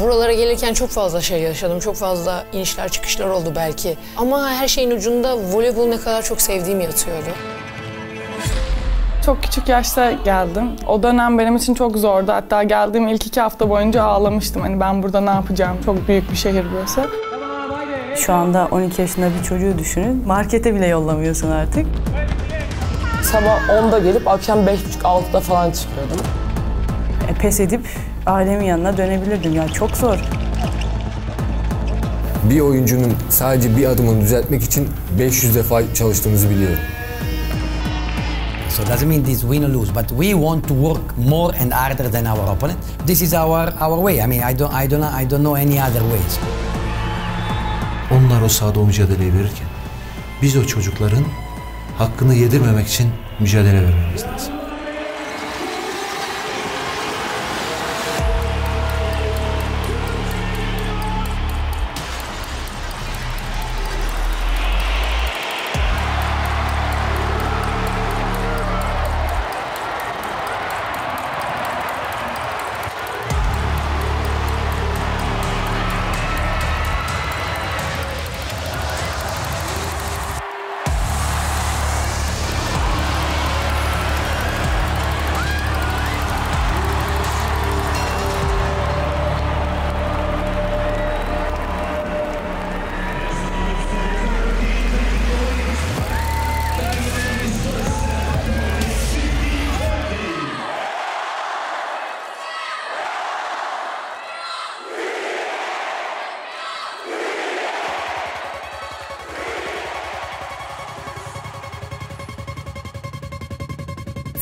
Buralara gelirken çok fazla şey yaşadım. Çok fazla inişler çıkışlar oldu belki. Ama her şeyin ucunda voleybol ne kadar çok sevdiğim yatıyordu. Çok küçük yaşta geldim. O dönem benim için çok zordu. Hatta geldiğim ilk iki hafta boyunca ağlamıştım. Hani ben burada ne yapacağım? Çok büyük bir şehir burası. Şu anda 12 yaşında bir çocuğu düşünün. Markete bile yollamıyorsun artık. Sabah 10'da gelip akşam 5.30-6'da falan çıkıyordum. E, pes edip ailemin yanına dönebilirdim. Yani çok zor. Bir oyuncunun sadece bir adımını düzeltmek için 500 defa çalıştığımızı biliyorum. So it doesn't mean this win or lose, but we want to work more and harder than our opponent. This is our our way. I mean, I don't I don't I don't know any other ways. Onlar o sahada o mücadeleyi verirken biz o çocukların hakkını yedirmemek için mücadele vermemiz lazım.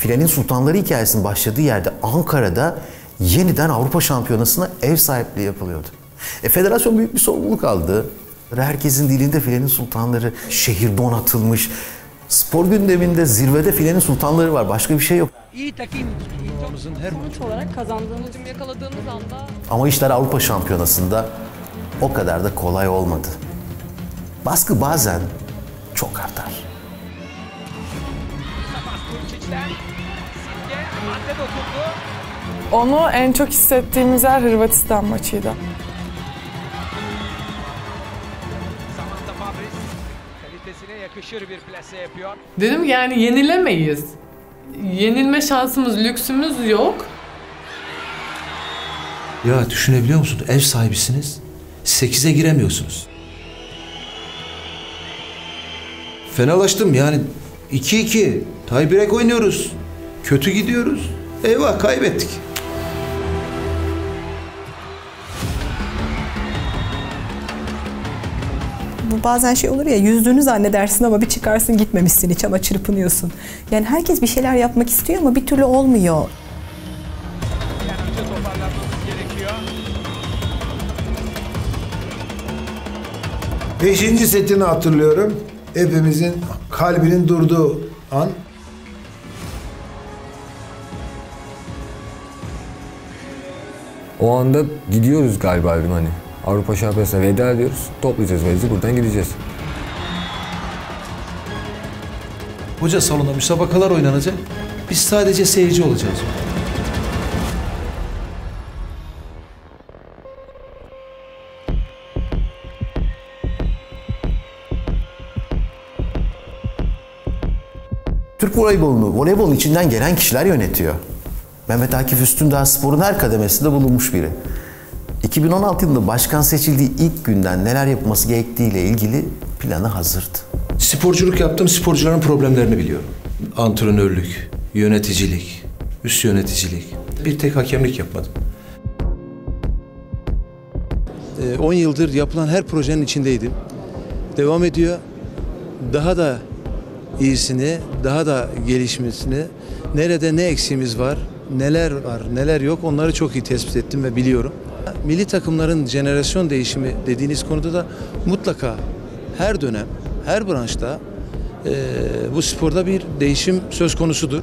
Filenin Sultanları hikayesinin başladığı yerde Ankara'da yeniden Avrupa Şampiyonası'na ev sahipliği yapılıyordu. E, federasyon büyük bir sorumluluk aldı. Herkesin dilinde filenin sultanları, şehir donatılmış. Spor gündeminde zirvede filenin sultanları var. Başka bir şey yok. Sonuç olarak kazandığımız, yakaladığımız anda Ama işler Avrupa Şampiyonası'nda o kadar da kolay olmadı. Baskı bazen çok artar. Onu en çok hissettiğimiz yer Hırvatistan maçıydı. Dedim ki yani yenilemeyiz. Yenilme şansımız, lüksümüz yok. Ya düşünebiliyor musun? Ev sahibisiniz. 8'e giremiyorsunuz. Fenalaştım yani 2-2. Tiebreak oynuyoruz. Kötü gidiyoruz. Eyvah kaybettik. Bu bazen şey olur ya yüzdüğünü zannedersin ama bir çıkarsın gitmemişsin hiç ama çırpınıyorsun. Yani herkes bir şeyler yapmak istiyor ama bir türlü olmuyor. Beşinci setini hatırlıyorum. Hepimizin kalbinin durduğu an. O anda gidiyoruz galiba dedim hani. Avrupa Şampiyonası'na veda ediyoruz. Toplayacağız valizi buradan gideceğiz. Hoca salonda müsabakalar oynanacak. Biz sadece seyirci olacağız. Türk voleybolunu, voleybolun içinden gelen kişiler yönetiyor. Mehmet Akif Üstündağ sporun her kademesinde bulunmuş biri. 2016 yılında başkan seçildiği ilk günden neler yapılması gerektiğiyle ilgili planı hazırdı. Sporculuk yaptım, sporcuların problemlerini biliyorum. Antrenörlük, yöneticilik, üst yöneticilik. Bir tek hakemlik yapmadım. 10 yıldır yapılan her projenin içindeydim. Devam ediyor. Daha da iyisini, daha da gelişmesini, nerede ne eksiğimiz var, neler var, neler yok onları çok iyi tespit ettim ve biliyorum. Milli takımların jenerasyon değişimi dediğiniz konuda da mutlaka her dönem, her branşta eee, bu sporda bir değişim söz konusudur.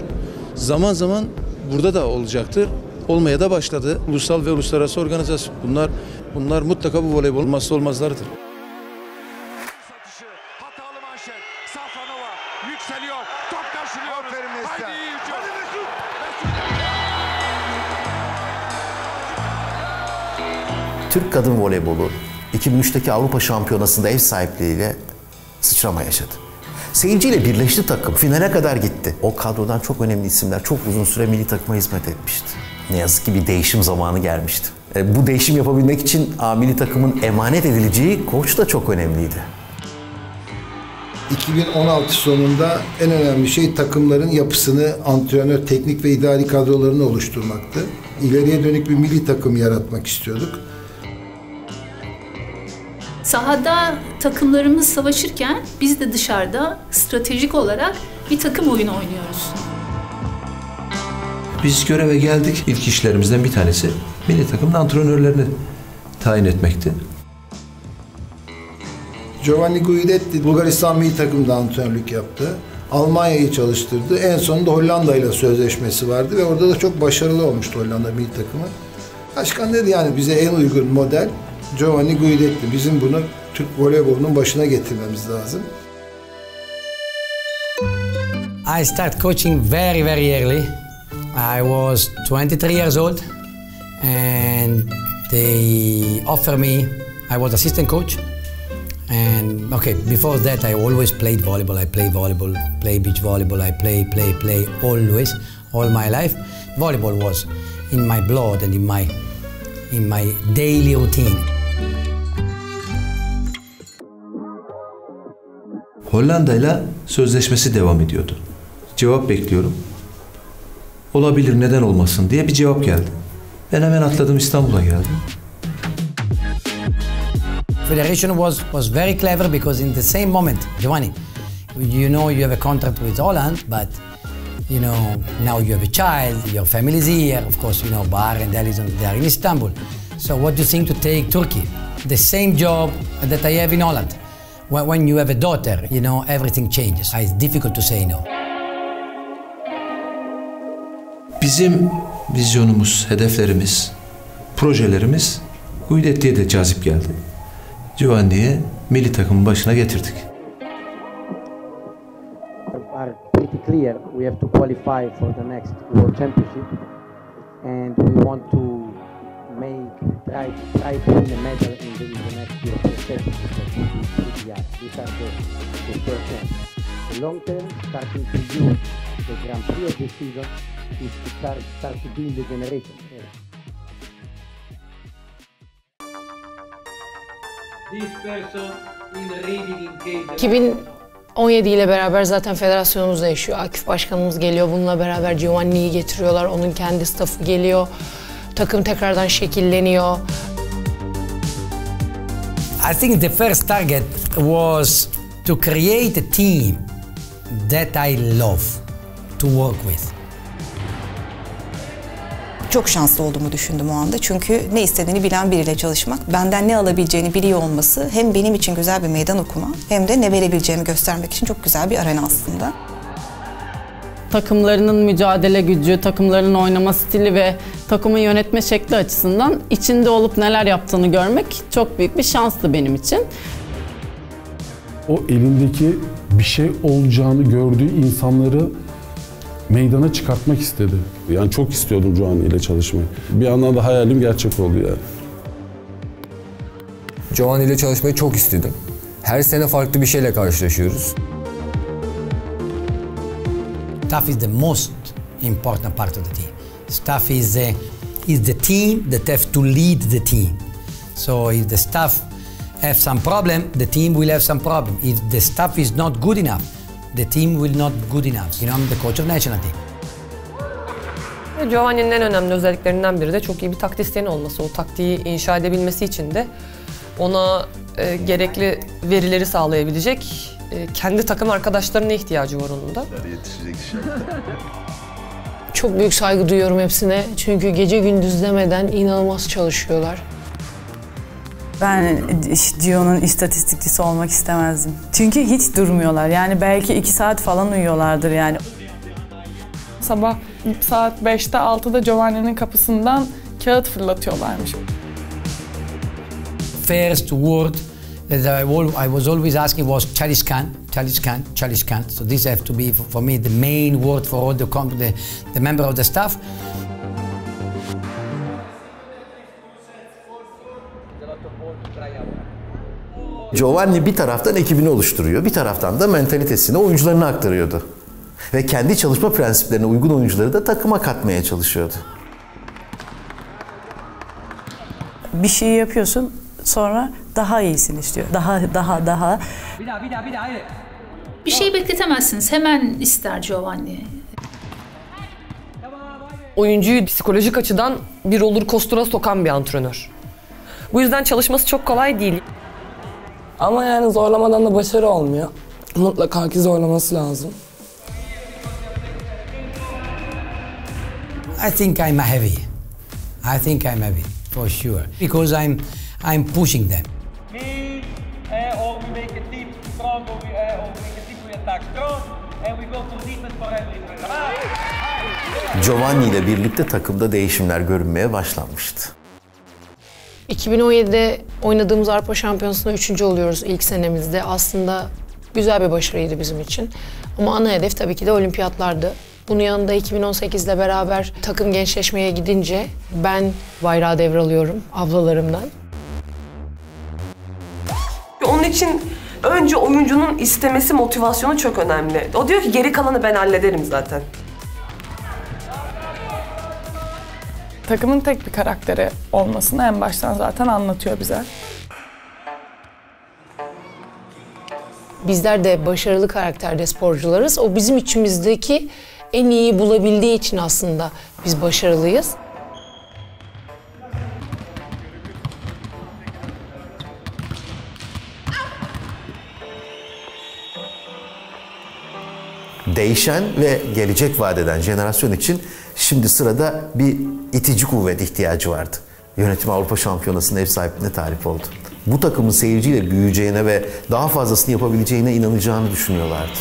Zaman zaman burada da olacaktır. Olmaya da başladı. Ulusal ve uluslararası organizasyon. Bunlar bunlar mutlaka bu voleybol olmazsa olmazlarıdır. Yükseliyor. Top karşılıyoruz. Haydi iyi hücum. Türk kadın voleybolu 2003'teki Avrupa Şampiyonası'nda ev sahipliğiyle sıçrama yaşadı. Seyirciyle birleşti takım. Finale kadar gitti. O kadrodan çok önemli isimler çok uzun süre milli takıma hizmet etmişti. Ne yazık ki bir değişim zamanı gelmişti. E, bu değişim yapabilmek için A milli takımın emanet edileceği koç da çok önemliydi. 2016 sonunda en önemli şey takımların yapısını, antrenör, teknik ve idari kadrolarını oluşturmaktı. İleriye dönük bir milli takım yaratmak istiyorduk. Sahada takımlarımız savaşırken biz de dışarıda stratejik olarak bir takım oyunu oynuyoruz. Biz göreve geldik. İlk işlerimizden bir tanesi milli takımın antrenörlerini tayin etmekti. Giovanni Guidetti Bulgaristan milli takımda antrenörlük yaptı. Almanya'yı çalıştırdı. En sonunda Hollanda ile sözleşmesi vardı ve orada da çok başarılı olmuştu Hollanda milli takımı. Başkan dedi yani bize en uygun model Giovanni Guidetti. Bizim bunu Türk voleybolunun başına getirmemiz lazım. I start coaching very, very early. I was 23 years old and they offered me, I was assistant coach. And okay, before that, I always played volleyball. I play volleyball, play beach volleyball. I play, play, play always, all my life. Volleyball was in my blood and in my, in my daily routine. Hollanda ile sözleşmesi devam ediyordu. Cevap bekliyorum. Olabilir neden olmasın diye bir cevap geldi. Ben hemen atladım İstanbul'a geldim. Federation was, was very clever because in the same moment, Giovanni, you know you have a contract with Holland, but you know now you have a child, your family is here, of course, you know Bahar and Alison, they are in Istanbul. So what do you think to take Turkey? The same job that I have in Holland. When, when you have a daughter, you know everything changes. It's difficult to say no. Bizim vizyonumuz, hedeflerimiz, projelerimiz Guidetti'ye de cazip geldi. Giovanni'yi milli takımın başına getirdik. are pretty clear. We have to qualify for the next World Championship, and we want to make try try to win a medal in the, in the next European yeah, these are the, the short term. The long term, starting to use the Grand Prix of this season, is to start start to build the generation. This person in reading in case 2017 ile beraber zaten federasyonumuz değişiyor. Akif Başkanımız geliyor. Bununla beraber Giovanni'yi getiriyorlar. Onun kendi staffı geliyor. Takım tekrardan şekilleniyor. I think the first target was to create a team that I love to work with. Çok şanslı olduğumu düşündüm o anda. Çünkü ne istediğini bilen biriyle çalışmak, benden ne alabileceğini biliyor olması hem benim için güzel bir meydan okuma hem de ne verebileceğimi göstermek için çok güzel bir arena aslında. Takımlarının mücadele gücü, takımlarının oynama stili ve takımı yönetme şekli açısından içinde olup neler yaptığını görmek çok büyük bir şanstı benim için. O elindeki bir şey olacağını gördüğü insanları meydana çıkartmak istedi. Yani çok istiyordum Giovanni ile çalışmayı. Bir yandan da hayalim gerçek oldu yani. Giovanni ile çalışmayı çok istedim. Her sene farklı bir şeyle karşılaşıyoruz. Staff is the most important part of the team. Staff is the, is the team that have to lead the team. So if the staff have some problem, the team will have some problem. If the staff is not good enough, the team will not good enough. You know, I'm the coach of national team. Giovanni'nin en önemli özelliklerinden biri de çok iyi bir taktisyen olması. O taktiği inşa edebilmesi için de ona e, gerekli verileri sağlayabilecek e, kendi takım arkadaşlarına ihtiyacı var onun da. Çok büyük saygı duyuyorum hepsine. Çünkü gece gündüz demeden inanılmaz çalışıyorlar. Ben Gio'nun istatistikçisi olmak istemezdim. Çünkü hiç durmuyorlar. Yani belki iki saat falan uyuyorlardır yani. Sabah saat 5'te 6'da Giovanni'nin kapısından kağıt fırlatıyorlarmış. First word that I, I was always asking was Chaliskan, Chaliskan, Chaliskan. So this have to be for me the main word for all the, the, the member of the staff. Giovanni bir taraftan ekibini oluşturuyor, bir taraftan da mentalitesini oyuncularına aktarıyordu. Ve kendi çalışma prensiplerine uygun oyuncuları da takıma katmaya çalışıyordu. Bir şey yapıyorsun sonra daha iyisini istiyor. Daha daha daha. Bir daha bir daha bir daha hayır. Bir şey bekletemezsiniz. Hemen ister Giovanni. Oyuncuyu psikolojik açıdan bir roller coaster'a sokan bir antrenör. Bu yüzden çalışması çok kolay değil. Ama yani zorlamadan da başarı olmuyor. Mutlaka ki zorlaması lazım. I think I'm heavy. I think I'm heavy for sure because I'm I'm pushing them. Me, uh, or we make a team strong, or we, uh, or we make a team we attack strong, and we go to defense for everything. Giovanni ile birlikte takımda değişimler görünmeye başlanmıştı. 2017'de oynadığımız Avrupa Şampiyonası'nda üçüncü oluyoruz ilk senemizde. Aslında güzel bir başarıydı bizim için. Ama ana hedef tabii ki de olimpiyatlardı. Bunun yanında 2018'de beraber takım gençleşmeye gidince ben bayrağı devralıyorum ablalarımdan. İçin önce oyuncunun istemesi, motivasyonu çok önemli. O diyor ki geri kalanı ben hallederim zaten. Takımın tek bir karakteri olmasını en baştan zaten anlatıyor bize. Bizler de başarılı karakterde sporcularız. O bizim içimizdeki en iyi bulabildiği için aslında biz başarılıyız. Değişen ve gelecek vadeden jenerasyon için şimdi sırada bir itici kuvvet ihtiyacı vardı. Yönetim Avrupa Şampiyonası'nın ev sahipliğine talip oldu. Bu takımın seyirciyle büyüyeceğine ve daha fazlasını yapabileceğine inanacağını düşünüyorlardı.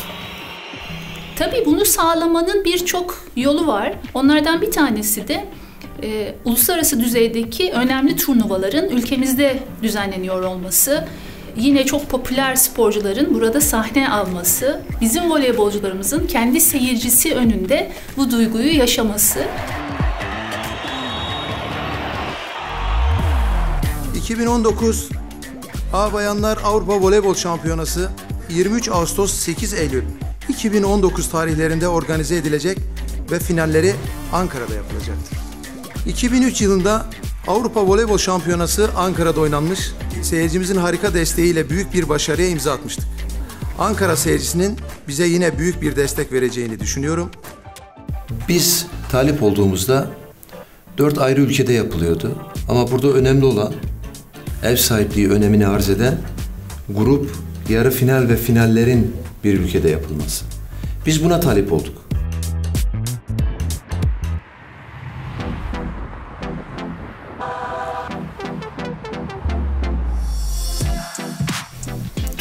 Tabii bunu sağlamanın birçok yolu var. Onlardan bir tanesi de e, uluslararası düzeydeki önemli turnuvaların ülkemizde düzenleniyor olması. Yine çok popüler sporcuların burada sahne alması, bizim voleybolcularımızın kendi seyircisi önünde bu duyguyu yaşaması. 2019 A Bayanlar Avrupa Voleybol Şampiyonası 23 Ağustos 8 Eylül 2019 tarihlerinde organize edilecek ve finalleri Ankara'da yapılacaktır. 2003 yılında Avrupa Voleybol Şampiyonası Ankara'da oynanmış, seyircimizin harika desteğiyle büyük bir başarıya imza atmıştık. Ankara seyircisinin bize yine büyük bir destek vereceğini düşünüyorum. Biz talip olduğumuzda dört ayrı ülkede yapılıyordu. Ama burada önemli olan ev sahipliği önemini arz eden grup, yarı final ve finallerin bir ülkede yapılması. Biz buna talip olduk.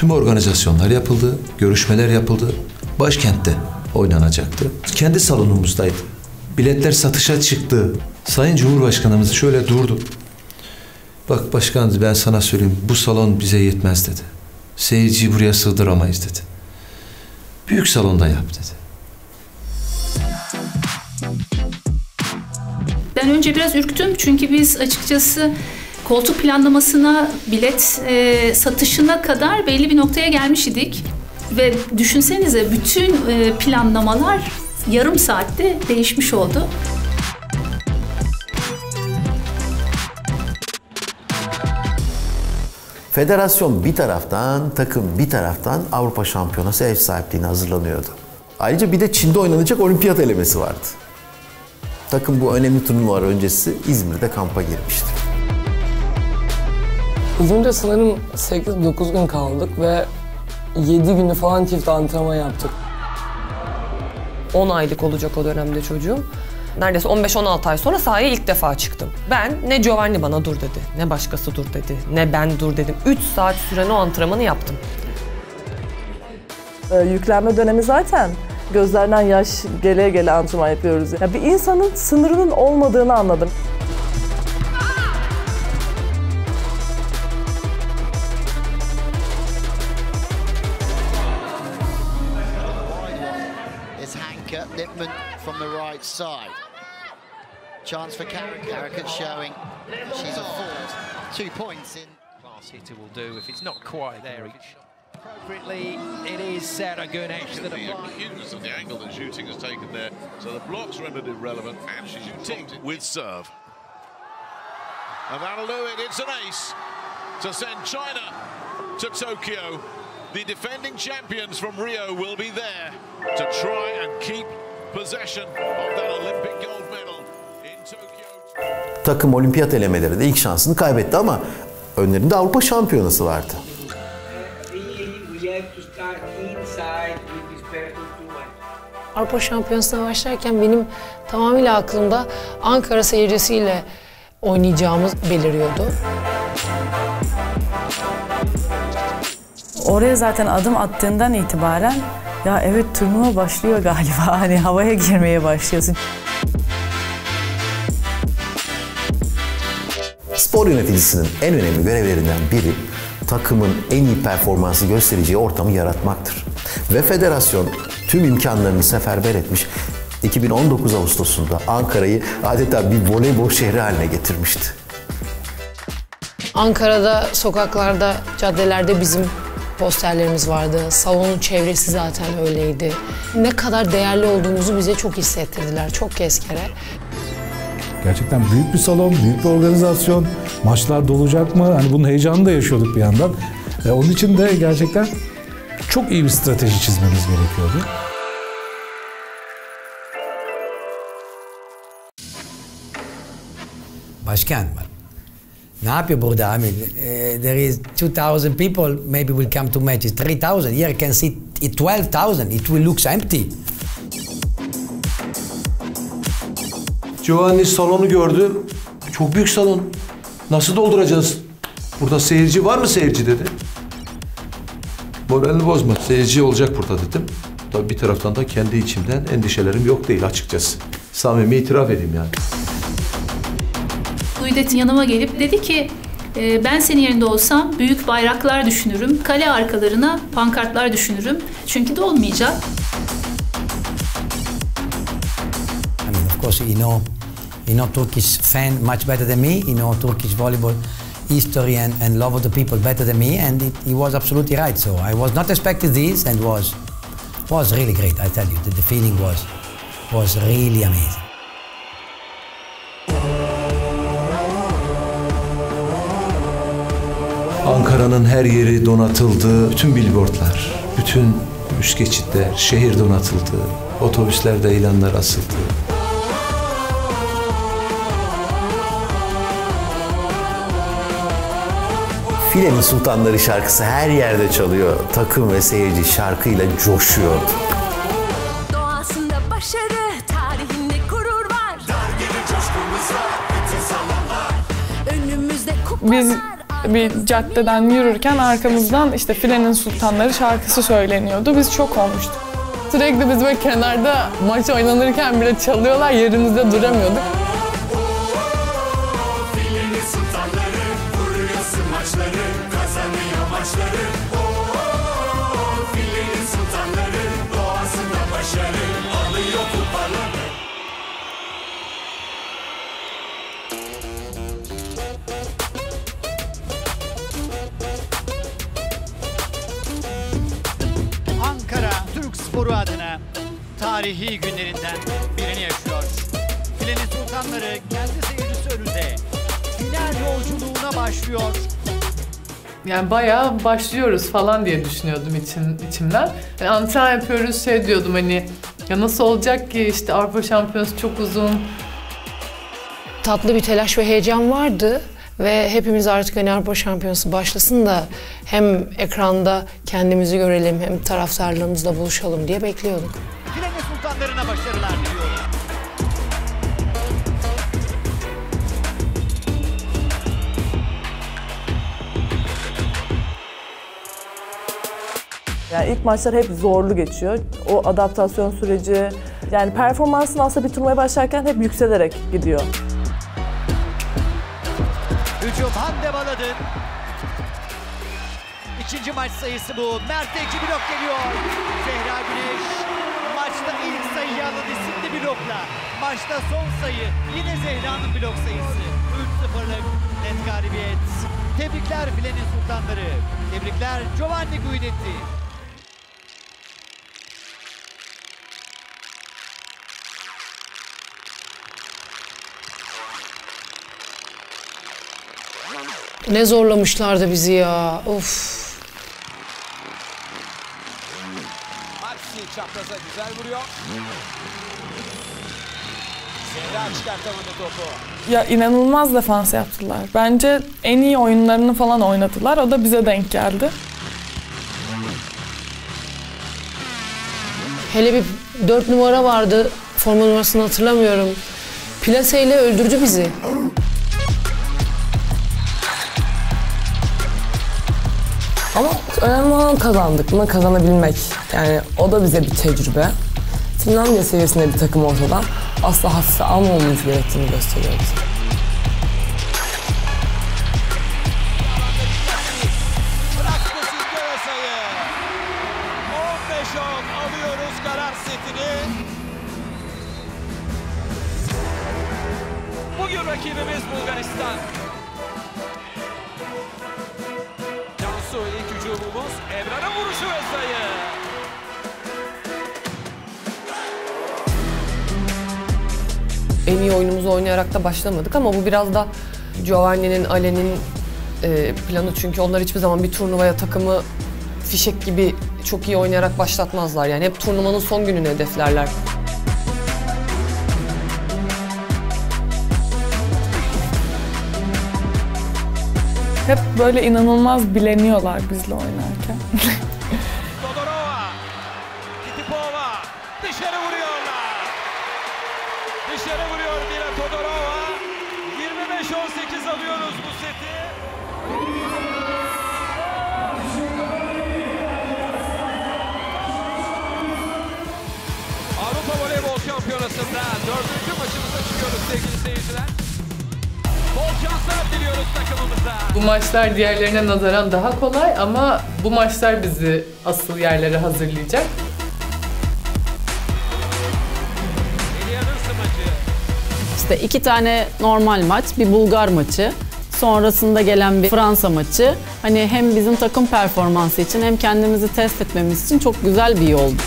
Tüm organizasyonlar yapıldı, görüşmeler yapıldı. Başkentte oynanacaktı. Kendi salonumuzdaydı. Biletler satışa çıktı. Sayın Cumhurbaşkanımız şöyle durdu. Bak başkan ben sana söyleyeyim bu salon bize yetmez dedi. Seyirciyi buraya sığdıramayız dedi. Büyük salonda yap dedi. Ben önce biraz ürktüm çünkü biz açıkçası koltuk planlamasına, bilet e, satışına kadar belli bir noktaya gelmiş idik. Ve düşünsenize bütün e, planlamalar yarım saatte değişmiş oldu. Federasyon bir taraftan, takım bir taraftan Avrupa Şampiyonası ev sahipliğine hazırlanıyordu. Ayrıca bir de Çin'de oynanacak olimpiyat elemesi vardı. Takım bu önemli turnuvalar öncesi İzmir'de kampa girmişti. Uzunca sanırım 8-9 gün kaldık ve 7 günü falan çift antrenman yaptık. 10 aylık olacak o dönemde çocuğum. Neredeyse 15-16 ay sonra sahaya ilk defa çıktım. Ben ne Giovanni bana dur dedi, ne başkası dur dedi, ne ben dur dedim. 3 saat süren o antrenmanı yaptım. Ee, yüklenme dönemi zaten gözlerden yaş gele gele antrenman yapıyoruz. Ya bir insanın sınırının olmadığını anladım. Side. Chance for Carrick. Carrick showing she's a forward. Two points in. class hitter will do if it's not quite there. Appropriately, it is Sarah Gunesh that The applies. acuteness of the angle that shooting has taken there. So the block's rendered irrelevant and she's shooting with serve. And that'll do it. It's an ace to send China to Tokyo. The defending champions from Rio will be there to try and keep possession of that Olympic gold medal in Tokyo. Takım olimpiyat elemelerinde ilk şansını kaybetti ama önlerinde Avrupa şampiyonası vardı. Avrupa Şampiyonası'na başlarken benim tamamıyla aklımda Ankara seyircisiyle oynayacağımız beliriyordu. Oraya zaten adım attığından itibaren ya evet turnuva başlıyor galiba hani havaya girmeye başlıyorsun. Spor yöneticisinin en önemli görevlerinden biri takımın en iyi performansı göstereceği ortamı yaratmaktır. Ve federasyon tüm imkanlarını seferber etmiş 2019 Ağustos'unda Ankara'yı adeta bir voleybol şehri haline getirmişti. Ankara'da sokaklarda, caddelerde bizim posterlerimiz vardı. Salonun çevresi zaten öyleydi. Ne kadar değerli olduğumuzu bize çok hissettirdiler, çok kez kere. Gerçekten büyük bir salon, büyük bir organizasyon. Maçlar dolacak mı? Hani bunun heyecanını da yaşıyorduk bir yandan. E, onun için de gerçekten çok iyi bir strateji çizmemiz gerekiyordu. Başkan var. Ne yapıyor burada? I mean, eh, there is 2,000 people maybe will come to matches. 3,000. Here can sit 12,000. It will look empty. Giovanni salonu gördü. Çok büyük salon. Nasıl dolduracağız? Burada seyirci var mı seyirci dedi. Moralini bozma. Seyirci olacak burada dedim. Tabii bir taraftan da kendi içimden endişelerim yok değil açıkçası. Samimi itiraf edeyim yani. Guidet yanıma gelip dedi ki "E, ben senin yerinde olsam büyük bayraklar düşünürüm. Kale arkalarına pankartlar düşünürüm. Çünkü de olmayacak. I mean, of course, you know, you know Turkish fan much better than me. You know Turkish volleyball history and, and love of the people better than me, and it, he was absolutely right. So I was not expecting this, and was was really great. I tell you, the, the feeling was was really amazing. Ankara'nın her yeri donatıldı. Bütün billboardlar, bütün üst geçitler, şehir donatıldı. Otobüslerde ilanlar asıldı. Filenin Sultanları şarkısı her yerde çalıyor. Takım ve seyirci şarkıyla coşuyordu. Doğasında başarı, tarihinde gurur var. Önümüzde kupalar. Biz bir caddeden yürürken arkamızdan işte Filenin Sultanları şarkısı söyleniyordu. Biz şok olmuştuk. Sürekli biz böyle kenarda maç oynanırken bile çalıyorlar yerimizde duramıyorduk. Sultanları vuruyor sporu adına tarihi günlerinden birini yaşıyor. Filenin Sultanları kendi seyircisi önünde final yolculuğuna başlıyor. Yani bayağı başlıyoruz falan diye düşünüyordum için, içimden. Yani antrenman yapıyoruz şey diyordum hani ya nasıl olacak ki işte Avrupa Şampiyonası çok uzun. Tatlı bir telaş ve heyecan vardı ve hepimiz artık hani Avrupa Şampiyonası başlasın da hem ekranda kendimizi görelim hem taraftarlarımızla buluşalım diye bekliyorduk. Filenin Sultanlarına başarılar diliyorum. Yani ilk maçlar hep zorlu geçiyor. O adaptasyon süreci, yani performansın aslında bir turnuvaya başlarken hep yükselerek gidiyor. Hücum Hande Baladın. İkinci maç sayısı bu. Mert'e iki blok geliyor. Zehra Güneş maçta ilk sayıyı alan isimli blokla. Maçta son sayı yine Zehra'nın blok sayısı. 3-0'lık net galibiyet. Tebrikler filenin sultanları. Tebrikler Giovanni Guidetti. Ne zorlamışlardı bizi ya. Of. Çapraza güzel vuruyor. Zehra çıkartamadı topu. Ya inanılmaz defans yaptılar. Bence en iyi oyunlarını falan oynadılar. O da bize denk geldi. Hele bir dört numara vardı. Forma numarasını hatırlamıyorum. Plaseyle öldürdü bizi. Ama önemli olan kazandık mı kazanabilmek. Yani o da bize bir tecrübe. Finlandiya seviyesinde bir takım olsa da asla hafife almamamız gerektiğini gösteriyor bize. Bıraktı Simge ve sayı. 15-10 alıyoruz karar setini. Bugün rakibimiz Bulgaristan. Ebrar'ın vuruşu ve sayı. En iyi oyunumuzu oynayarak da başlamadık ama bu biraz da Giovanni'nin, Ale'nin e, planı çünkü onlar hiçbir zaman bir turnuvaya takımı fişek gibi çok iyi oynayarak başlatmazlar. Yani hep turnuvanın son gününü hedeflerler. Hep böyle inanılmaz bileniyorlar bizle oynarken. Bu maçlar diğerlerine nazaran daha kolay ama bu maçlar bizi asıl yerlere hazırlayacak. İşte iki tane normal maç, bir Bulgar maçı. Sonrasında gelen bir Fransa maçı. Hani hem bizim takım performansı için hem kendimizi test etmemiz için çok güzel bir yoldu.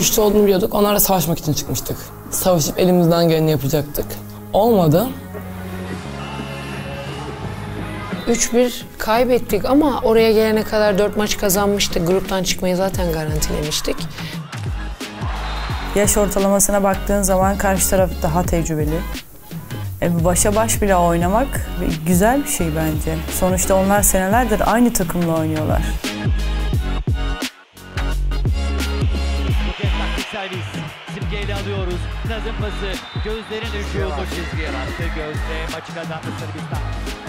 Güçlü olduğunu biliyorduk. Onlarla savaşmak için çıkmıştık. Savaşıp elimizden geleni yapacaktık. Olmadı. 3-1 kaybettik ama oraya gelene kadar 4 maç kazanmıştık. Gruptan çıkmayı zaten garantilemiştik. Yaş ortalamasına baktığın zaman karşı taraf daha tecrübeli. E, başa baş bile oynamak güzel bir şey bence. Sonuçta onlar senelerdir aynı takımla oynuyorlar. Nazım pası. Gözlerin ucuydu çizgiye bastı. Gözde maçı kazandı Sırbistan.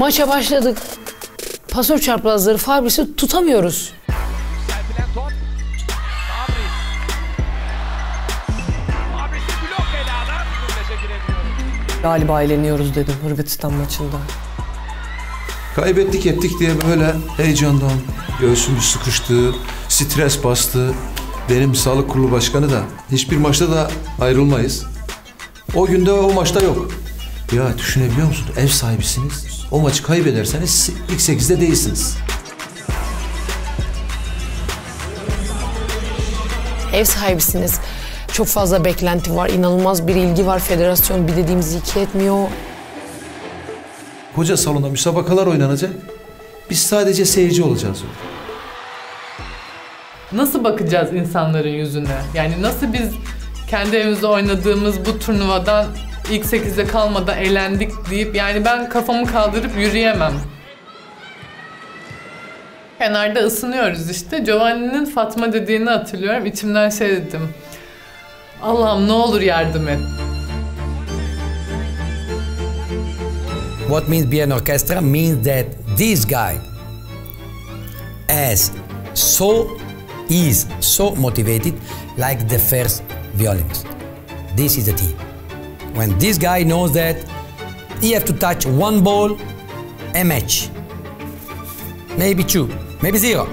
Maça başladık. Pasör çarpazları Fabris'i tutamıyoruz. Galiba eğleniyoruz dedim Hırvatistan maçında. Kaybettik ettik diye böyle heyecandan göğsümüz sıkıştı, stres bastı. Benim sağlık kurulu başkanı da hiçbir maçta da ayrılmayız. O günde o maçta yok. Ya düşünebiliyor musun? Ev sahibisiniz. O maçı kaybederseniz ilk 8'de değilsiniz. Ev sahibisiniz. Çok fazla beklenti var, inanılmaz bir ilgi var. Federasyon bir dediğimizi iki etmiyor. Koca salonda müsabakalar oynanacak. Biz sadece seyirci olacağız orada. Nasıl bakacağız insanların yüzüne? Yani nasıl biz kendi evimizde oynadığımız bu turnuvadan ilk 8'de kalmadan elendik deyip yani ben kafamı kaldırıp yürüyemem. Kenarda ısınıyoruz işte. Giovanni'nin Fatma dediğini hatırlıyorum. İçimden şey dedim. Allah'ım ne olur yardım et. What means be an orchestra means that this guy has so is so motivated like the first violinist. This is the team. When this guy knows that he have to touch one ball a match, maybe two, maybe zero,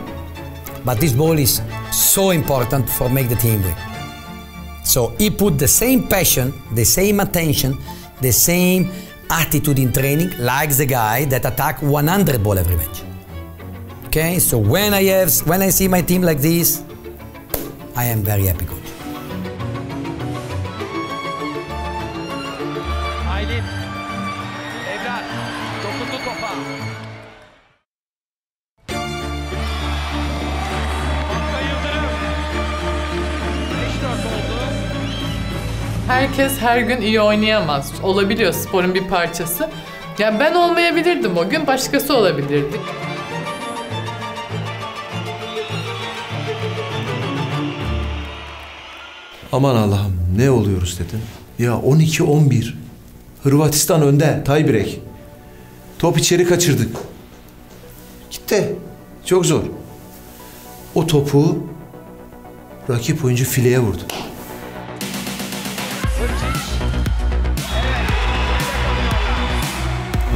but this ball is so important for make the team win. So he put the same passion, the same attention, the same attitude in training like the guy that attack 100 ball every match. Okay, so when I have when I see my team like this, I am very happy Herkes her gün iyi oynayamaz. Olabiliyor sporun bir parçası. Ya ben olmayabilirdim o gün, başkası olabilirdi. Aman Allah'ım ne oluyoruz dedim. Ya 12-11. Hırvatistan önde. Tiebreak. Top içeri kaçırdık. Gitti. Çok zor. O topu rakip oyuncu fileye vurdu.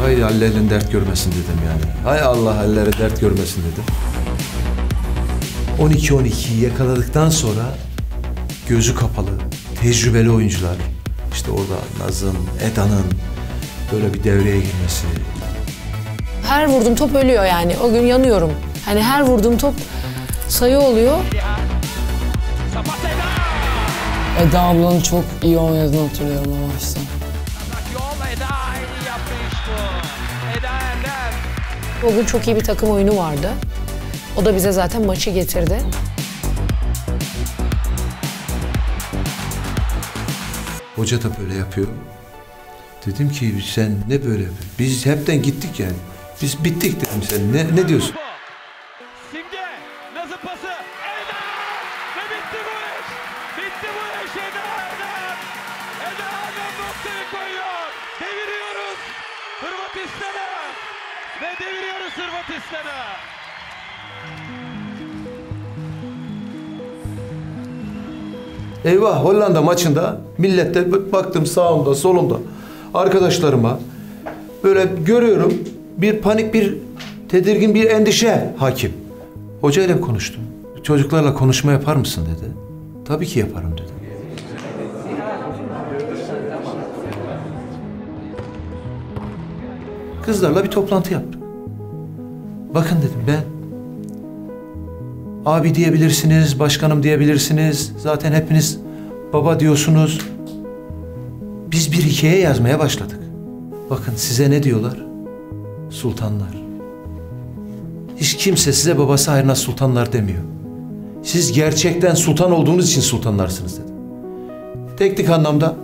Hay Allah'ın dert görmesin dedim yani. Hay Allah Allah'ın dert görmesin dedim. 12-12'yi yakaladıktan sonra gözü kapalı, tecrübeli oyuncular. işte orada Nazım, Eda'nın böyle bir devreye girmesi. Her vurduğum top ölüyor yani. O gün yanıyorum. Hani her vurduğum top sayı oluyor. Eda ablanın çok iyi oynadığını hatırlıyorum o maçta. O gün çok iyi bir takım oyunu vardı. O da bize zaten maçı getirdi. Hoca da böyle yapıyor. Dedim ki sen ne böyle? Biz hepten gittik yani. Biz bittik dedim sen. Ne, ne diyorsun? Hollanda maçında millette baktım sağımda solumda arkadaşlarıma böyle görüyorum bir panik bir tedirgin bir endişe hakim. Hocayla konuştum. Çocuklarla konuşma yapar mısın dedi. Tabii ki yaparım dedim. Kızlarla bir toplantı yaptık. Bakın dedim ben abi diyebilirsiniz, başkanım diyebilirsiniz. Zaten hepiniz baba diyorsunuz. Biz bir hikaye yazmaya başladık. Bakın size ne diyorlar? Sultanlar. Hiç kimse size babası hayrına sultanlar demiyor. Siz gerçekten sultan olduğunuz için sultanlarsınız dedi. Teknik anlamda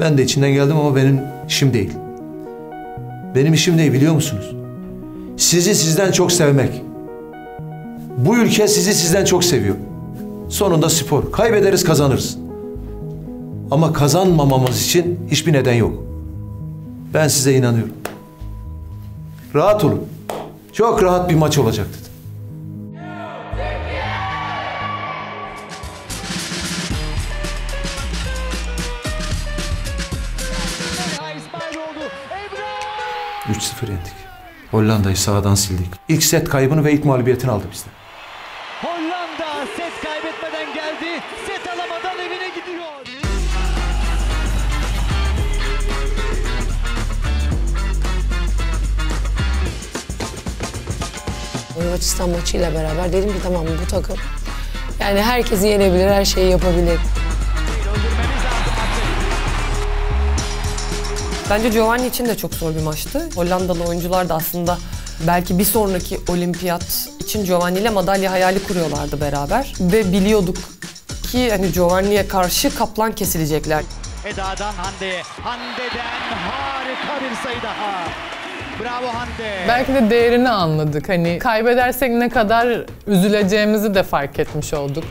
ben de içinden geldim ama benim işim değil. Benim işim ne biliyor musunuz? Sizi sizden çok sevmek. Bu ülke sizi sizden çok seviyor. Sonunda spor. Kaybederiz kazanırız. Ama kazanmamamız için hiçbir neden yok. Ben size inanıyorum. Rahat olun. Çok rahat bir maç olacak dedim. İsmailoğlu. 3-0 yendik. Hollanda'yı sağdan sildik. İlk set kaybını ve ilk mağlubiyetini aldı bizden. Hırvatistan maçıyla beraber dedim ki tamam bu takım yani herkesi yenebilir, her şeyi yapabilir. Bence Giovanni için de çok zor bir maçtı. Hollandalı oyuncular da aslında belki bir sonraki olimpiyat için Giovanni ile madalya hayali kuruyorlardı beraber. Ve biliyorduk ki hani Giovanni'ye karşı kaplan kesilecekler. Eda'dan Hande'ye. Hande'den harika bir sayı daha. Bravo Hande. Belki de değerini anladık. Hani kaybedersek ne kadar üzüleceğimizi de fark etmiş olduk.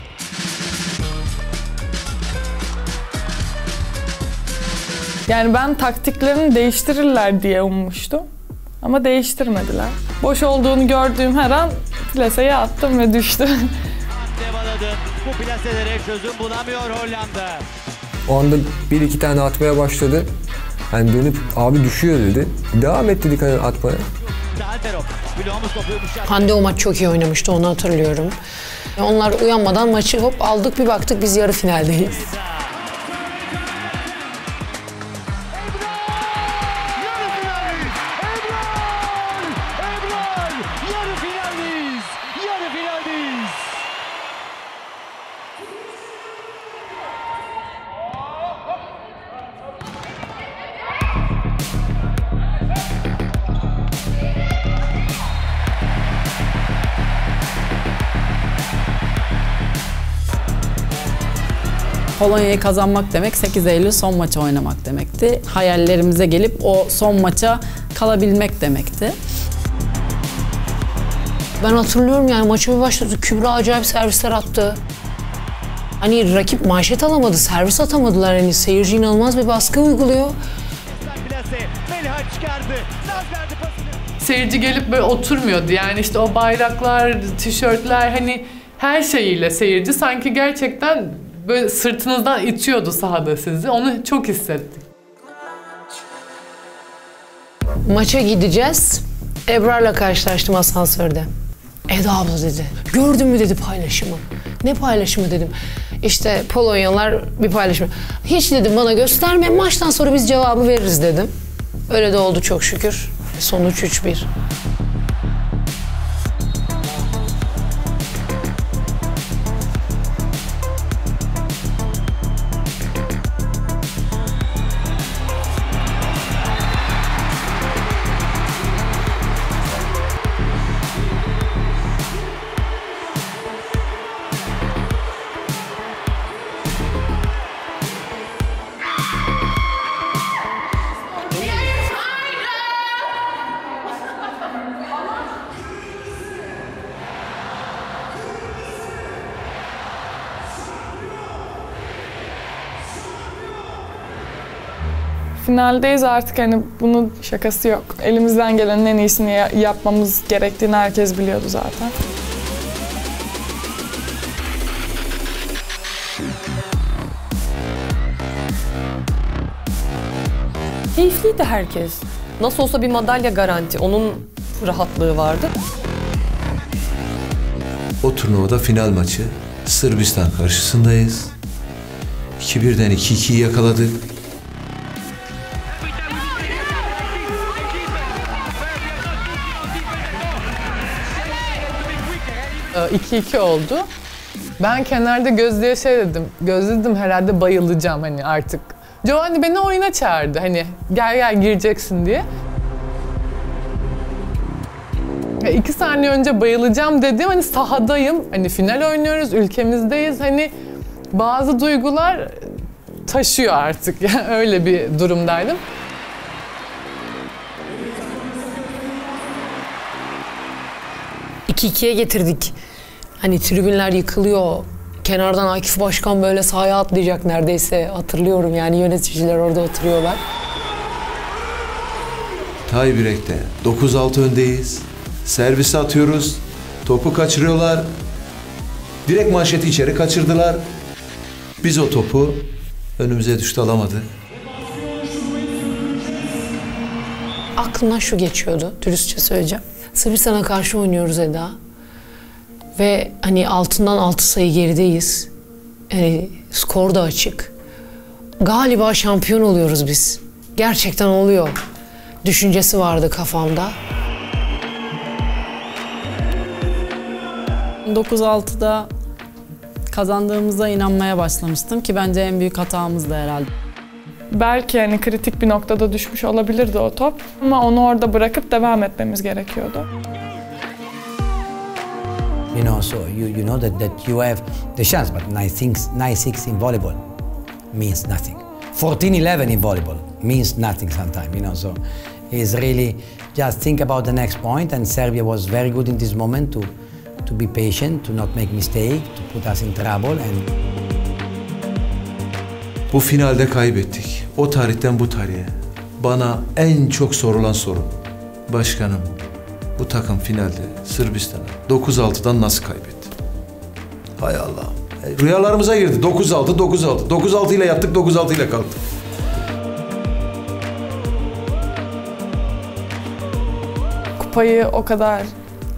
Yani ben taktiklerini değiştirirler diye ummuştum. Ama değiştirmediler. Boş olduğunu gördüğüm her an plaseye attım ve düştü. Bu plaselere çözüm bulamıyor Hollanda. O anda bir iki tane atmaya başladı. Hani dönüp abi düşüyor dedi. Devam et dedik hani atmaya. Hande maç çok iyi oynamıştı onu hatırlıyorum. Onlar uyanmadan maçı hop aldık bir baktık biz yarı finaldeyiz. Polonya'yı kazanmak demek 8 Eylül son maçı oynamak demekti. Hayallerimize gelip o son maça kalabilmek demekti. Ben hatırlıyorum yani maça bir başladı Kübra acayip servisler attı. Hani rakip manşet alamadı, servis atamadılar. Hani seyirci inanılmaz bir baskı uyguluyor. Seyirci gelip böyle oturmuyordu. Yani işte o bayraklar, tişörtler hani her şeyiyle seyirci sanki gerçekten böyle sırtınızdan itiyordu sahada sizi. Onu çok hissettik. Maça gideceğiz. Ebrar'la karşılaştım asansörde. Eda abla dedi. Gördün mü dedi paylaşımı. Ne paylaşımı dedim. İşte Polonyalılar bir paylaşım. Hiç dedim bana gösterme. Maçtan sonra biz cevabı veririz dedim. Öyle de oldu çok şükür. Sonuç 3-1. Finaldeyiz artık hani bunun şakası yok. Elimizden gelenin en iyisini ya- yapmamız gerektiğini herkes biliyordu zaten. Keyifliydi herkes. Nasıl olsa bir madalya garanti. Onun rahatlığı vardı. O turnuvada final maçı Sırbistan karşısındayız. 2-1'den 2-2'yi yakaladık. 2-2 oldu. Ben kenarda Gözde'ye şey dedim. Gözde dedim herhalde bayılacağım hani artık. Giovanni beni oyuna çağırdı hani gel gel gireceksin diye. Ya iki saniye önce bayılacağım dedim hani sahadayım. Hani final oynuyoruz, ülkemizdeyiz. Hani bazı duygular taşıyor artık. Yani öyle bir durumdaydım. İki ikiye getirdik. Hani tribünler yıkılıyor. Kenardan Akif Başkan böyle sahaya atlayacak neredeyse. Hatırlıyorum yani yöneticiler orada oturuyorlar. Tiebreak'te 9-6 öndeyiz. Servisi atıyoruz. Topu kaçırıyorlar. Direkt manşeti içeri kaçırdılar. Biz o topu önümüze düştü alamadık. Aklımdan şu geçiyordu, dürüstçe söyleyeceğim. Sırbistan'a karşı oynuyoruz Eda. Ve hani altından altı sayı gerideyiz. Yani skor da açık. Galiba şampiyon oluyoruz biz. Gerçekten oluyor. Düşüncesi vardı kafamda. 9-6'da kazandığımıza inanmaya başlamıştım ki bence en büyük hatamız da herhalde. Belki yani kritik bir noktada düşmüş olabilirdi o top ama onu orada bırakıp devam etmemiz gerekiyordu. You know, so you, you know that, that you have the chance, but 9-6 in volleyball means nothing. 14-11 in volleyball means nothing sometimes, you know. So it's really just think about the next point. And Serbia was very good in this moment to to be patient, to not make mistake, to put us in trouble. And Bu finalde kaybettik. O tarihten bu tarihe. Bana en çok sorulan soru. Başkanım, bu takım finalde Sırbistan'a 9-6'dan nasıl kaybetti? Hay Allah. Rüyalarımıza girdi. 9-6, 9-6. 9-6 ile yattık, 9-6 ile kalktık. Kupayı o kadar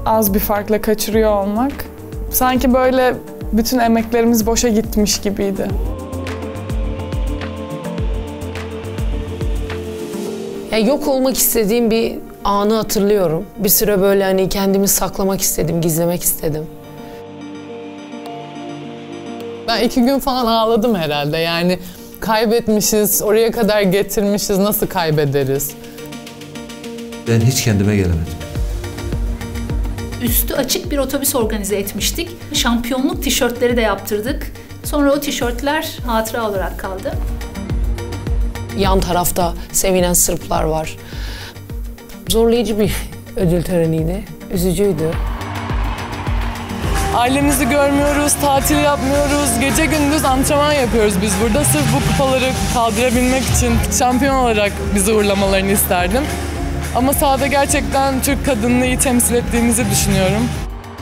az bir farkla kaçırıyor olmak sanki böyle bütün emeklerimiz boşa gitmiş gibiydi. Ya yok olmak istediğim bir anı hatırlıyorum. Bir süre böyle hani kendimi saklamak istedim, gizlemek istedim. Ben iki gün falan ağladım herhalde yani kaybetmişiz, oraya kadar getirmişiz, nasıl kaybederiz? Ben hiç kendime gelemedim. Üstü açık bir otobüs organize etmiştik. Şampiyonluk tişörtleri de yaptırdık. Sonra o tişörtler hatıra olarak kaldı. Yan tarafta sevinen Sırplar var. Zorlayıcı bir ödül töreniydi. Üzücüydü. Ailemizi görmüyoruz, tatil yapmıyoruz, gece gündüz antrenman yapıyoruz biz burada. Sırf bu kupaları kaldırabilmek için şampiyon olarak bizi uğurlamalarını isterdim. Ama sahada gerçekten Türk kadınını iyi temsil ettiğimizi düşünüyorum.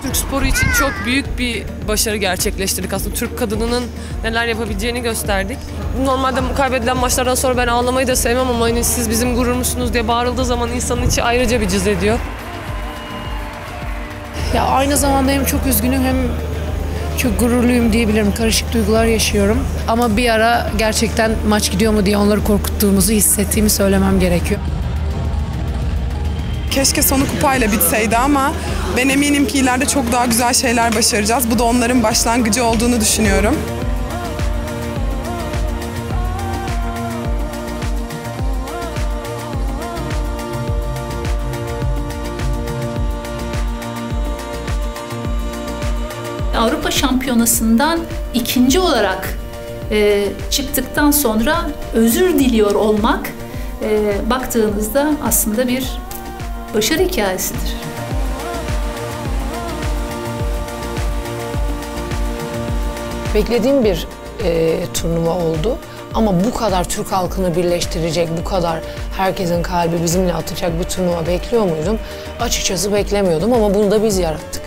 Türk sporu için çok büyük bir başarı gerçekleştirdik aslında. Türk kadınının neler yapabileceğini gösterdik. Normalde kaybedilen maçlardan sonra ben ağlamayı da sevmem ama hani siz bizim gururumuzsunuz diye bağırıldığı zaman insanın içi ayrıca bir cız ediyor. Ya aynı zamanda hem çok üzgünüm hem çok gururluyum diyebilirim. Karışık duygular yaşıyorum. Ama bir ara gerçekten maç gidiyor mu diye onları korkuttuğumuzu hissettiğimi söylemem gerekiyor. Keşke sonu kupayla bitseydi ama ben eminim ki ileride çok daha güzel şeyler başaracağız. Bu da onların başlangıcı olduğunu düşünüyorum. Avrupa Şampiyonası'ndan ikinci olarak e, çıktıktan sonra özür diliyor olmak e, baktığınızda aslında bir başarı hikayesidir. Beklediğim bir e, turnuva oldu. Ama bu kadar Türk halkını birleştirecek, bu kadar herkesin kalbi bizimle atacak bir turnuva bekliyor muydum? Açıkçası beklemiyordum ama bunu da biz yarattık.